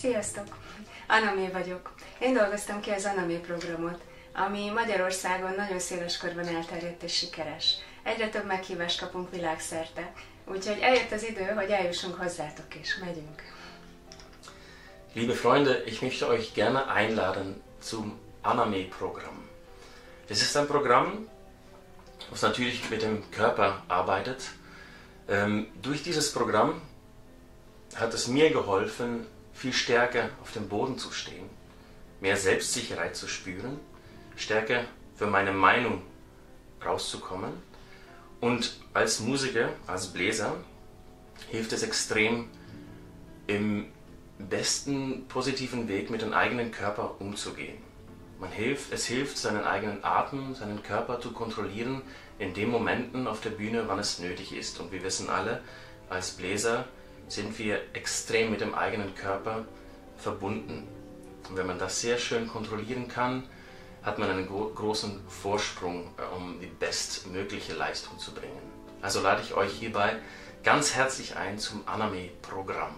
Sziasztok! Anamé vagyok. Én dolgoztam ki az Anamé programot, ami Magyarországon nagyon széles körben elterjedt és sikeres. Egyre több meghívást kapunk világszerte, úgyhogy eljött az idő, hogy eljussunk hozzátok is. Megyünk! Liebe Freunde, ich möchte euch gerne einladen zum Aname-Programm. Es ist ein Programm, was natürlich mit dem Körper arbeitet. Ähm, durch dieses Programm hat es mir geholfen, viel stärker auf dem Boden zu stehen, mehr Selbstsicherheit zu spüren, stärker für meine Meinung rauszukommen. Und als Musiker, als Bläser, hilft es extrem, im besten positiven Weg mit dem eigenen Körper umzugehen. Man hilft, es hilft, seinen eigenen Atem, seinen Körper zu kontrollieren in den Momenten auf der Bühne, wann es nötig ist. Und wir wissen alle, als Bläser sind wir extrem mit dem eigenen Körper verbunden. Und wenn man das sehr schön kontrollieren kann, hat man einen gro großen Vorsprung, äh, um die bestmögliche Leistung zu bringen. Also lade ich euch hierbei ganz herzlich ein zum Aname-Programm.